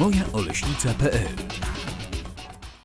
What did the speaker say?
mojaoleśnica.pl